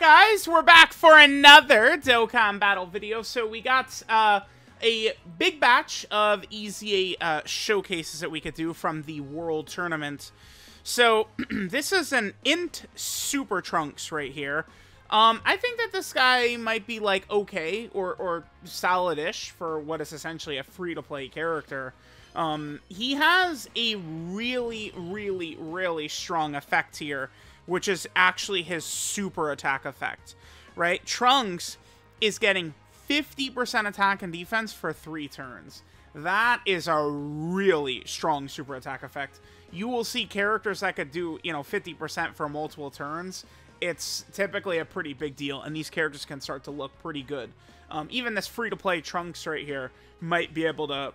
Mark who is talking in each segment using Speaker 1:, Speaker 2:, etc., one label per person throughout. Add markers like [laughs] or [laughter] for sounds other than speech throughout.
Speaker 1: Alright guys, we're back for another Dokkan Battle video. So we got uh, a big batch of EZA uh, showcases that we could do from the World Tournament. So [clears throat] this is an Int Super Trunks right here. Um, I think that this guy might be like okay or, or solid-ish for what is essentially a free-to-play character. Um, he has a really, really, really strong effect here which is actually his super attack effect, right? Trunks is getting 50% attack and defense for three turns. That is a really strong super attack effect. You will see characters that could do, you know, 50% for multiple turns. It's typically a pretty big deal, and these characters can start to look pretty good. Um, even this free-to-play Trunks right here might be able to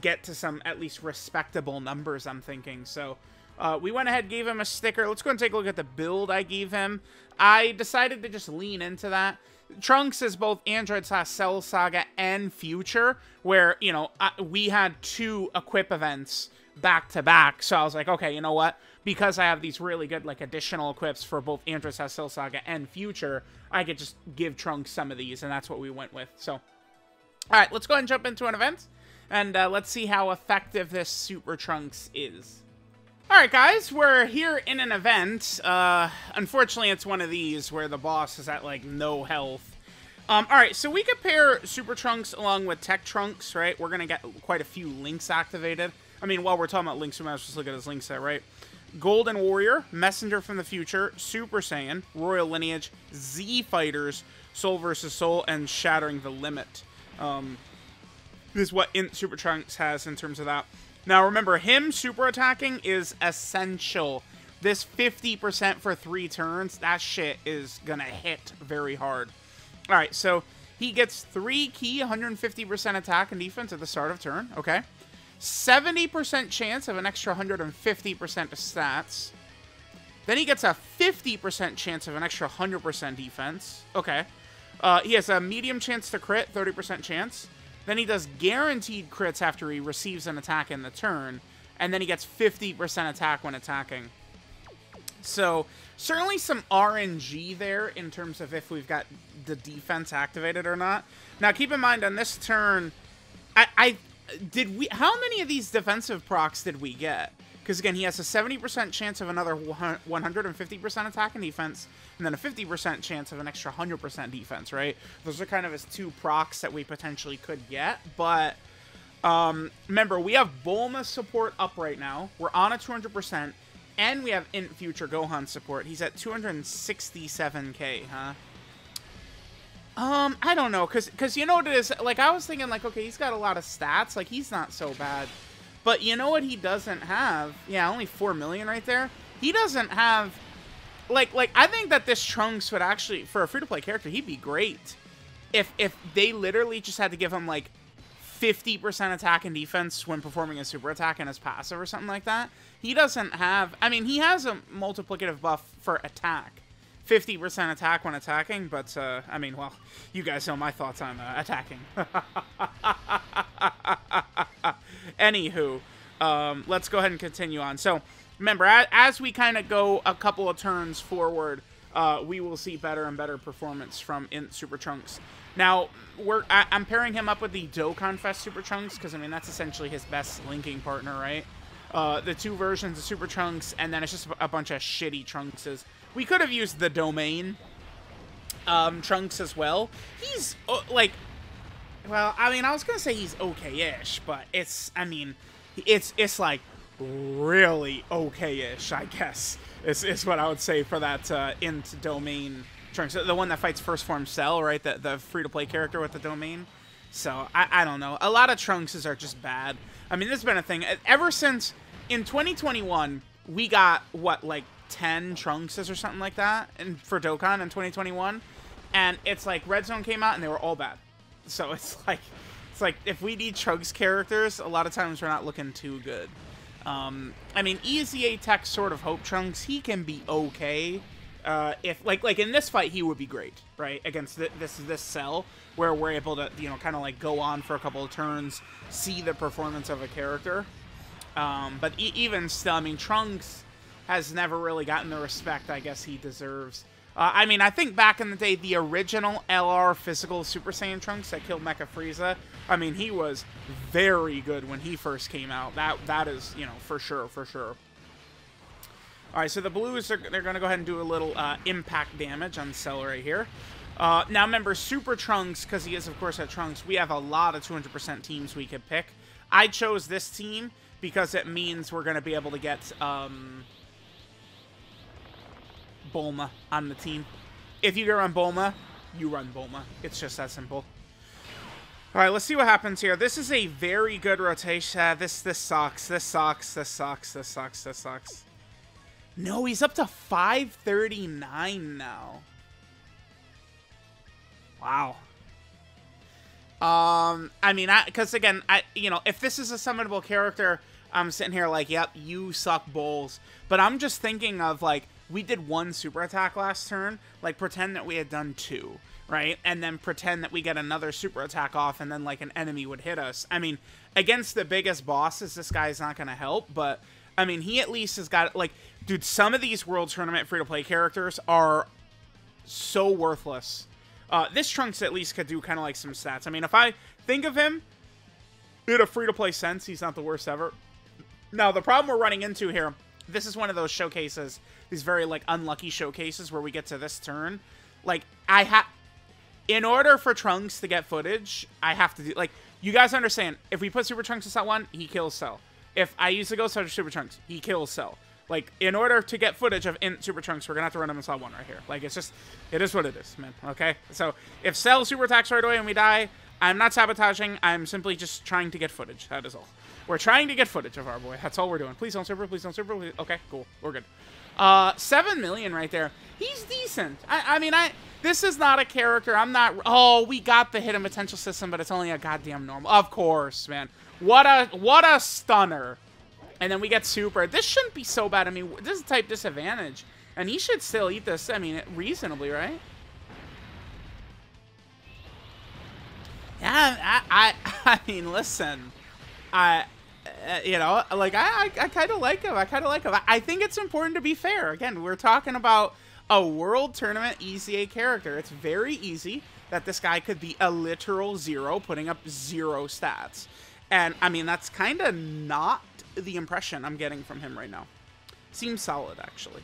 Speaker 1: get to some at least respectable numbers, I'm thinking. So uh, we went ahead, gave him a sticker. Let's go and take a look at the build I gave him. I decided to just lean into that. Trunks is both Android slash Cell Saga and Future, where, you know, I, we had two equip events back to back. So I was like, okay, you know what? Because I have these really good, like, additional equips for both Android slash Cell Saga and Future, I could just give Trunks some of these, and that's what we went with. So, all right, let's go ahead and jump into an event, and uh, let's see how effective this Super Trunks is. Alright guys, we're here in an event. Uh, unfortunately, it's one of these where the boss is at, like, no health. Um, alright, so we could pair Super Trunks along with Tech Trunks, right? We're gonna get quite a few links activated. I mean, while we're talking about links, we might just look at his link set, right? Golden Warrior, Messenger from the Future, Super Saiyan, Royal Lineage, Z Fighters, Soul versus Soul, and Shattering the Limit. Um, this is what Super Trunks has in terms of that. Now remember, him super attacking is essential. This 50% for three turns, that shit is gonna hit very hard. Alright, so he gets three key 150% attack and defense at the start of turn. Okay. 70% chance of an extra 150% stats. Then he gets a 50% chance of an extra 100% defense. Okay. Uh, he has a medium chance to crit, 30% chance. Then he does guaranteed crits after he receives an attack in the turn, and then he gets 50% attack when attacking. So, certainly some RNG there in terms of if we've got the defense activated or not. Now, keep in mind, on this turn, I, I did we, how many of these defensive procs did we get? Because again, he has a 70% chance of another 150% attack and defense, and then a 50% chance of an extra 100% defense, right? Those are kind of his two procs that we potentially could get, but um, remember, we have Bulma support up right now. We're on a 200%, and we have in future Gohan support. He's at 267k, huh? Um, I don't know, cause, cause you know what it is. Like I was thinking, like okay, he's got a lot of stats. Like he's not so bad. But you know what he doesn't have? Yeah, only 4 million right there. He doesn't have like like I think that this Trunks would actually for a free-to-play character, he'd be great. If if they literally just had to give him like 50% attack and defense when performing a super attack and his passive or something like that. He doesn't have I mean, he has a multiplicative buff for attack. 50% attack when attacking, but, uh, I mean, well, you guys know my thoughts on uh, attacking. [laughs] Anywho, um, let's go ahead and continue on. So, remember, as we kind of go a couple of turns forward, uh, we will see better and better performance from Int Super Trunks. Now, we're I, am pairing him up with the Dokkan Fest Super Trunks because I mean that's essentially his best linking partner, right? Uh, the two versions of Super Trunks, and then it's just a bunch of shitty Trunkses. We could have used the Domain um, Trunks as well. He's uh, like well, I mean, I was gonna say he's okay-ish, but it's, I mean, it's it's like really okay-ish, I guess. Is is what I would say for that uh, int domain Trunks, the one that fights first form Cell, right? The the free-to-play character with the domain. So I I don't know. A lot of Trunkses are just bad. I mean, this has been a thing ever since in 2021 we got what like 10 Trunkses or something like that, and for Dokkan in 2021, and it's like Red Zone came out and they were all bad [laughs] so it's like, it's like if we need Trunks characters, a lot of times we're not looking too good. Um, I mean, EZA Tech Sword of Hope Trunks, he can be okay. Uh, if like like in this fight, he would be great, right? Against th this this cell where we're able to you know kind of like go on for a couple of turns, see the performance of a character. Um, but e even still, I mean, Trunks has never really gotten the respect I guess he deserves. Uh, I mean, I think back in the day, the original LR physical Super Saiyan Trunks that killed Mecha Frieza, I mean, he was very good when he first came out. That That is, you know, for sure, for sure. All right, so the blues, are, they're going to go ahead and do a little uh, impact damage on Cell right here. Uh, now, remember, Super Trunks, because he is, of course, at Trunks, we have a lot of 200% teams we could pick. I chose this team because it means we're going to be able to get... Um, Bulma on the team. If you run Bulma, you run Bulma. It's just that simple. All right, let's see what happens here. This is a very good rotation. Uh, this this sucks. This sucks. This sucks. This sucks. This sucks. No, he's up to 539 now. Wow. Um, I mean, I because again, I you know, if this is a summonable character, I'm sitting here like, yep, you suck bowls. But I'm just thinking of like we did one super attack last turn, like pretend that we had done two, right? And then pretend that we get another super attack off and then like an enemy would hit us. I mean, against the biggest bosses, this guy's not going to help, but I mean, he at least has got like dude, some of these world tournament free to play characters are so worthless. Uh, this Trunks at least could do kind of like some stats. I mean, if I think of him in a free to play sense, he's not the worst ever. Now, the problem we're running into here this is one of those showcases, these very like unlucky showcases where we get to this turn. Like I have, in order for Trunks to get footage, I have to do like you guys understand. If we put Super Trunks in slot one, he kills Cell. If I use the Ghost Usher Super Trunks, he kills Cell. Like in order to get footage of Int Super Trunks, we're gonna have to run him in slot one right here. Like it's just, it is what it is, man. Okay. So if Cell super attacks right away and we die, I'm not sabotaging. I'm simply just trying to get footage. That is all. We're trying to get footage of our boy. That's all we're doing. Please don't super. Please don't server. Please. Okay, cool. We're good. Uh, seven million right there. He's decent. I, I mean, I this is not a character. I'm not. Oh, we got the hidden potential system, but it's only a goddamn normal. Of course, man. What a what a stunner. And then we get super. This shouldn't be so bad. I mean, this is type disadvantage, and he should still eat this. I mean, reasonably, right? Yeah, I, I, [laughs] I mean, listen, I, you know, like I, I, I kind of like him. I kind of like him. I think it's important to be fair. Again, we're talking about a world tournament EZA character. It's very easy that this guy could be a literal zero, putting up zero stats. And I mean, that's kind of not the impression I'm getting from him right now. Seems solid, actually.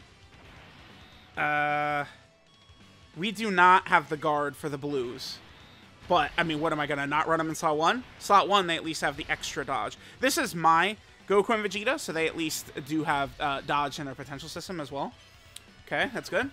Speaker 1: Uh, we do not have the guard for the Blues. But, I mean, what am I going to not run them in slot 1? Slot 1, they at least have the extra dodge. This is my Goku and Vegeta, so they at least do have uh, dodge in their potential system as well. Okay, that's good.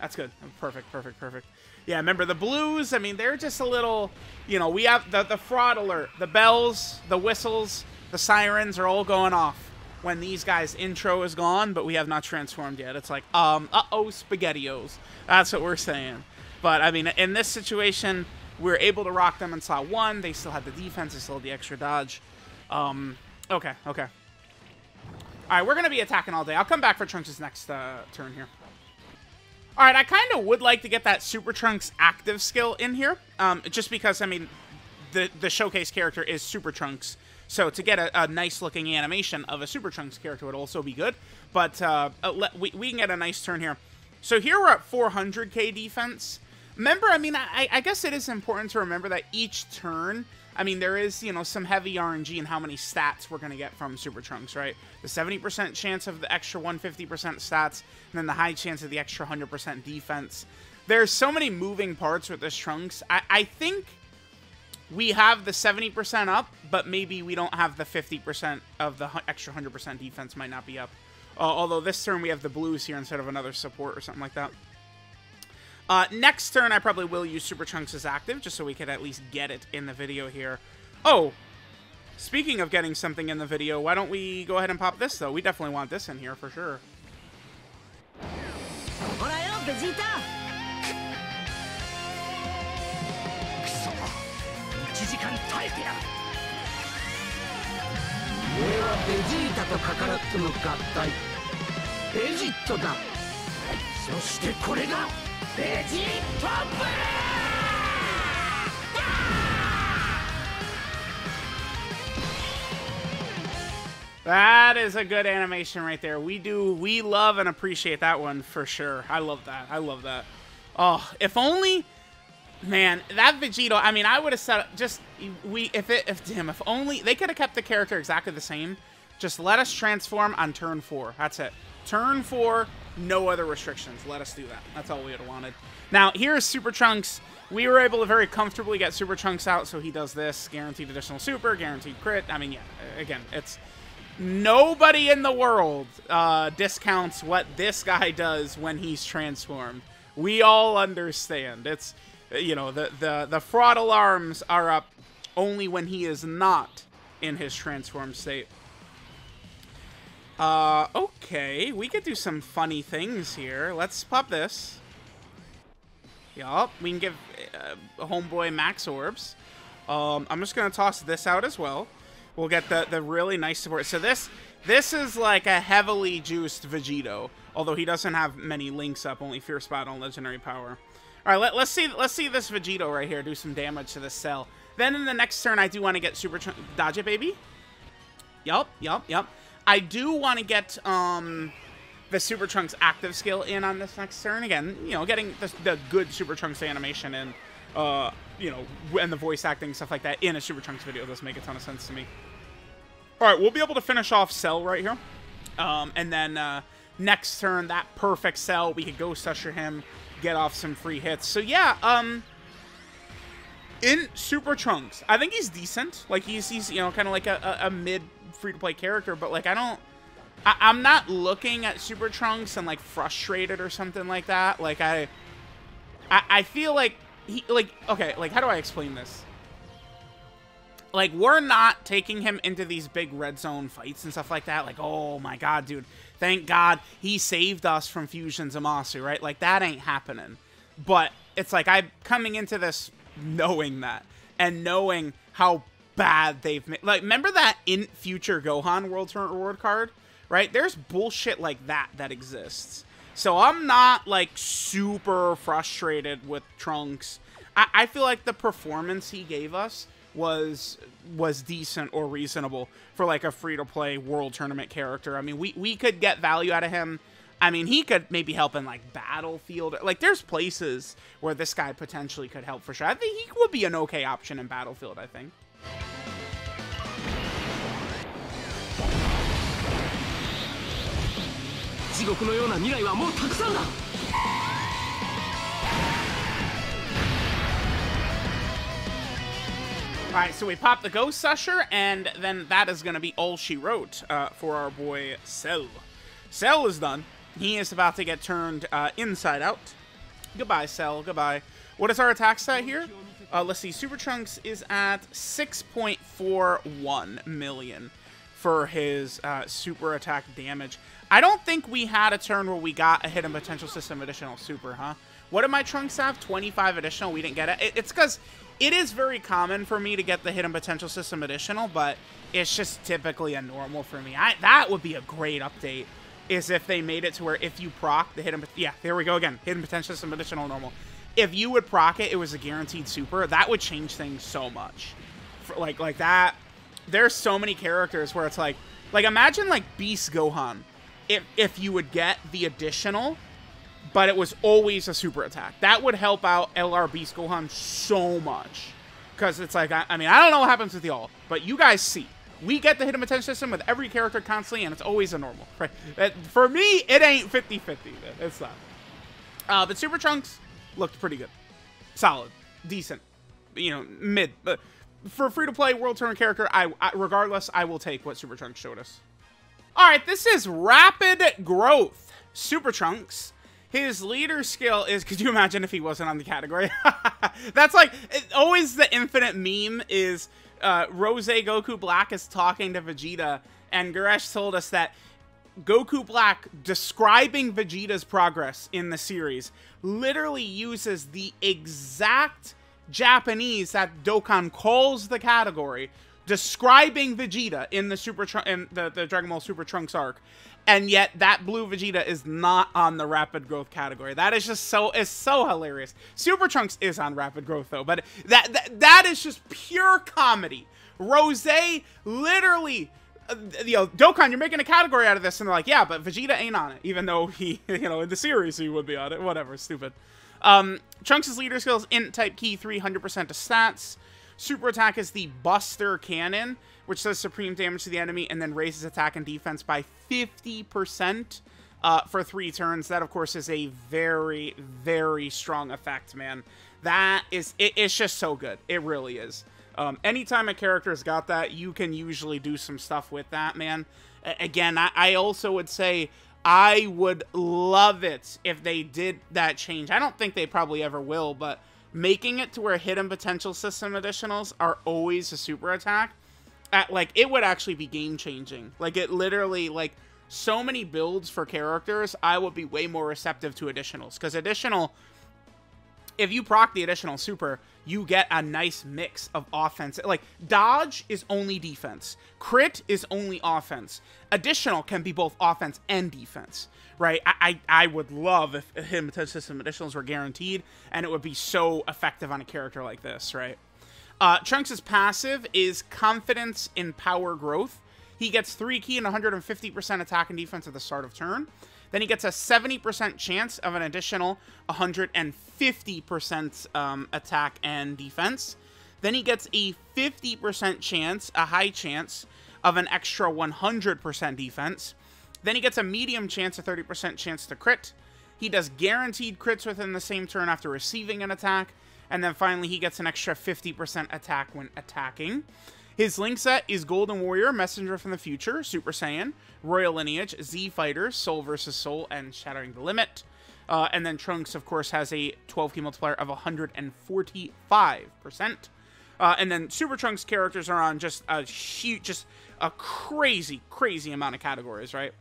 Speaker 1: That's good. Perfect, perfect, perfect. Yeah, remember the blues, I mean, they're just a little, you know, we have the, the fraud alert. The bells, the whistles, the sirens are all going off when these guys' intro is gone, but we have not transformed yet. It's like, um, uh-oh, SpaghettiOs. That's what we're saying. But, I mean, in this situation, we were able to rock them in slot one. They still had the defense. They still had the extra dodge. Um, okay, okay. All right, we're going to be attacking all day. I'll come back for Trunks' next uh, turn here. All right, I kind of would like to get that Super Trunks active skill in here, um, just because, I mean, the, the showcase character is Super Trunks. So to get a, a nice-looking animation of a Super Trunks character would also be good. But uh, we, we can get a nice turn here. So here we're at 400k defense remember, I mean, I, I guess it is important to remember that each turn, I mean, there is, you know, some heavy RNG in how many stats we're going to get from Super Trunks, right? The 70% chance of the extra 150% stats, and then the high chance of the extra 100% defense. There's so many moving parts with this Trunks. I, I think we have the 70% up, but maybe we don't have the 50% of the extra 100% defense might not be up. Uh, although this turn we have the blues here instead of another support or something like that. Uh, next turn, I probably will use Super Trunks as active, just so we can at least get it in the video here. Oh, speaking of getting something in the video, why don't we go ahead and pop this, though? We definitely want this in here, for sure. That is a good animation right there. We do, we love and appreciate that one for sure. I love that. I love that. Oh, if only... Man, that Vegito, I mean, I would have said just we if it if damn if only they could have kept the character exactly the same. Just let us transform on turn 4. That's it. Turn 4, no other restrictions. Let us do that. That's all we have wanted. Now, here's Super Trunks. We were able to very comfortably get Super Trunks out, so he does this. Guaranteed additional super, guaranteed crit. I mean, yeah, again, it's... Nobody in the world uh, discounts what this guy does when he's transformed. We all understand. It's, you know, the, the, the fraud alarms are up only when he is not in his transformed state. Uh, okay, we could do some funny things here. Let's pop this. Yup, we can give uh, Homeboy max orbs. Um, I'm just to toss this out as well. We'll get the, the really nice support. So this this is like a heavily juiced Vegito, although he doesn't have many links up, only Fear Spot on Legendary Power. All right, let, us see let's see this Vegito right here do some damage to this cell. Then in the next turn, I do want to get Super Dodge it, baby. Yup, yup, yup. I do want to get um the Super Trunks active skill in on this next turn. Again, you know, getting the, the good Super Trunks animation and, uh, you know, and the voice acting, stuff like that in a Super Trunks video does make a ton of sense to me. All right, we'll be able to finish off Cell right here. Um, and then uh, next turn, that perfect Cell, we could Ghost Usher him, get off some free hits. So yeah, um, Int Super Trunks, I think he's decent. Like he's, he's you know, kind of like a, a, a mid free-to-play character, but like I don't, I, I'm not looking at Super Trunks and like frustrated or something like that. Like I, I, I feel like he, like, okay, like how do I explain this? like we're not taking him into these big red zone fights and stuff like that like oh my god dude thank god he saved us from fusion zamasu right like that ain't happening but it's like i'm coming into this knowing that and knowing how bad they've made like remember that in future gohan world tournament reward card right there's bullshit like that that exists so i'm not like super frustrated with trunks I, I feel like the performance he gave us was was decent or reasonable for like a free to play world tournament character. I mean, we we could get value out of him. I mean, he could maybe help in like Battlefield. Like, there's places where this guy potentially could help for sure. I think he would be an okay option in Battlefield. I think. Alright, so we pop the Ghost Usher, and then that is going to be all she wrote uh, for our boy Cell. Cell is done. He is about to get turned uh, inside out. Goodbye, Cell. Goodbye. What is our attack stat here? Uh, let's see. Super Trunks is at 6.41 million for his uh, super attack damage. I don't think we had a turn where we got a hidden potential system additional super, huh? What did my Trunks have? 25 additional? We didn't get it. It's because it is very common for me to get the Hidden Potential System Additional, but it's just typically a normal for me. I, that would be a great update, is if they made it to where if you proc the Hidden... Yeah, there we go again. Hidden Potential System Additional Normal. If you would proc it, it was a guaranteed super, that would change things so much. For, like, like that... There's so many characters where it's like... Like, imagine, like, Beast Gohan. If, if you would get the additional but it was always a super attack. That would help out LR Beast Gohan so much. Because it's like, I, I, mean, I don't know what happens with y'all, but you guys see. We get the hidden potential system with every character constantly, and it's always a normal. [laughs] Right? For me, it ain't 50-50. It's not. Uh, but Super Trunks looked pretty good. Solid. Decent. You know, mid. But for free-to-play World Tournament character, I, I regardless, I will take what Super Trunks showed us. All right, this is Rapid Growth. Super Trunks his leader skill is [laughs] could you imagine if he wasn't on the category [laughs] that's like it, always the infinite meme is uh, rose goku black is talking to vegeta and Goresh told us that goku black describing vegeta's progress in the series literally uses the exact japanese that dokkan calls the category describing vegeta in the super in the, the dragon ball super trunks arc and yet that blue Vegeta is not on the rapid growth category. That is just so is so hilarious. Super Trunks is on rapid growth though, but that that, that is just pure comedy. Rose literally uh, you know, Dokkan, you're making a category out of this, and they're like, yeah, but Vegeta ain't on it, even though he, [laughs] you know, in the series he would be on it. Whatever, stupid. Um, Trunks' leader skills, int type key 300% to stats. Super attack is the Buster Cannon, which does supreme damage to the enemy and then raises attack and defense by 50% uh, for three turns. That, of course, is a very, very strong effect, man. That is, it, it's just so good. It really is. Um, anytime a character's got that, you can usually do some stuff with that, man. A again, I, I also would say I would love it if they did that change. I don't think they probably ever will, but making it to where hidden potential system additionals are always a super attack, at, like, it would actually be game changing. Like, it literally, like, so many builds for characters, I would be way more receptive to additionals. Because additional, if you proc the additional super, you get a nice mix of offense. Like, dodge is only defense. Crit is only offense. Additional can be both offense and defense, right? I, I, I would love if hidden system additionals were guaranteed, and it would be so effective on a character like this, right? Uh, Trunks' passive is Confidence in Power Growth. He gets 3 key and 150% attack and defense at the start of turn. Then he gets a 70% chance of an additional 150% um, attack and defense. Then he gets a 50% chance, a high chance, of an extra 100% defense. Then he gets a medium chance, a 30% chance to crit. He does guaranteed crits within the same turn after receiving an attack. And then finally, he gets an extra 50% attack when attacking. His link set is Golden Warrior, Messenger from the Future, Super Saiyan, Royal Lineage, Z Fighter, Soul vs. Soul, and Shattering the Limit. Uh, and then Trunks, of course, has a 12 key multiplier of 145%. Uh, and then Super Trunks characters are on just a huge, just a crazy, crazy amount of categories, right?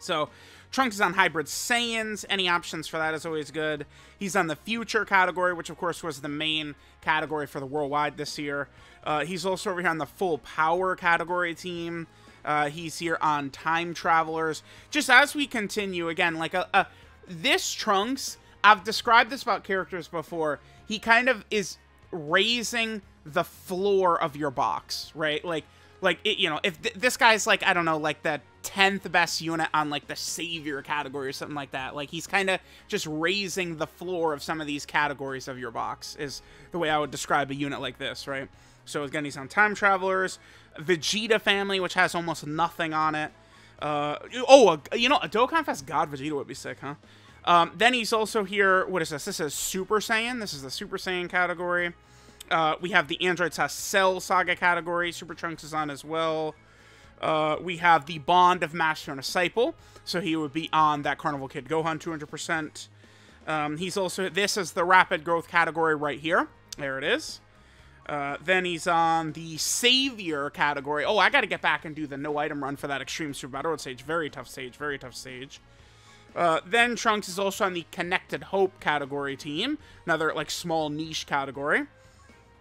Speaker 1: So Trunks is on Hybrid Saiyans. Any options for that is always good. He's on the Future category, which of course was the main category for the Worldwide this year. Uh, he's also over here on the Full Power category team. Uh, he's here on Time Travelers. Just as we continue, again, like a, a this Trunks, I've described this about characters before. He kind of is raising the floor of your box, right? Like, like it, you know, if th this guy's like I don't know, like the tenth best unit on like the savior category or something like that, like he's kind of just raising the floor of some of these categories of your box is the way I would describe a unit like this, right? So again, he's on time travelers, Vegeta family, which has almost nothing on it. Uh, oh, you know, a Dokkan Fest God Vegeta would be sick, huh? Um, then he's also here. What is this? This is Super Saiyan. This is the Super Saiyan category. Uh, we have the Androids Android Cell Saga category. Super Trunks is on as well. Uh, we have the Bond of Master and Disciple. So he would be on that Carnival Kid Gohan 200%. Um, he's also, this is the Rapid Growth category right here. There it is. Uh, then he's on the Savior category. Oh, I got to get back and do the no item run for that Extreme Super Battle Road stage. Very tough stage. Very tough stage. Uh, then Trunks is also on the Connected Hope category team. Another, like, small niche category.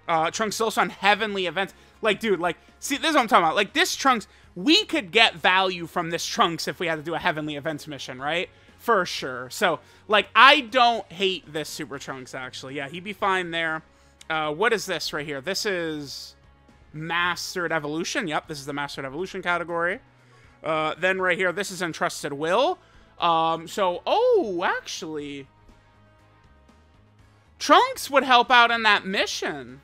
Speaker 1: Uh, Trunks also on Heavenly Events. Like, dude, like, see, this is what I'm talking about. Like, this Trunks, we could get value from this Trunks if we had to do a Heavenly Events mission, right? For sure. So, like, I don't hate this Super Trunks, actually. Yeah, he'd be fine there. Uh, what is this right here? This is Mastered Evolution. Yep, this is the Mastered Evolution category. Uh, then right here, this is Entrusted Will. Um, so, oh, actually... Trunks would help out in that mission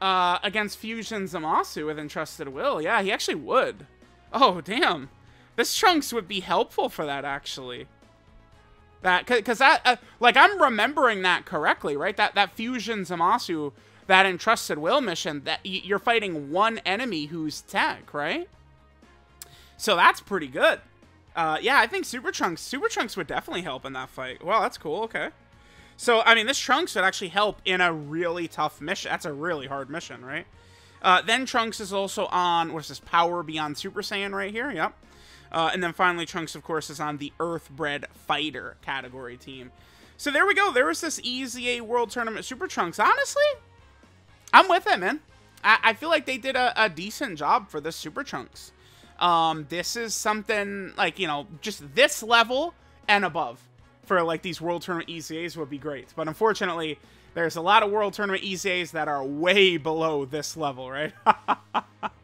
Speaker 1: uh, against Fusion Zamasu with Entrusted Will. Yeah, he actually would. Oh, damn. This Trunks would be helpful for that, actually. That, because that, uh, like, I'm remembering that correctly, right? That, that Fusion Zamasu, that Entrusted Will mission, that you're fighting one enemy who's tech, right? So that's pretty good. Uh, yeah, I think Super Trunks, Super Trunks would definitely help in that fight. Well, that's cool, okay. So, I mean, this Trunks would actually help in a really tough mission. That's a really hard mission, right? Uh, then Trunks is also on, what's this, Power Beyond Super Saiyan right here, yep. Uh, and then finally, Trunks, of course, is on the Earthbred Fighter category team. So there we go. There was this EZA World Tournament Super Trunks. Honestly, I'm with it, man. I, I feel like they did a, a, decent job for the Super Trunks. Um, this is something, like, you know, just this level and above for, like, these World Tournament EZAs would be great. But unfortunately, there's a lot of World Tournament EZAs that are way below this level, right? [laughs]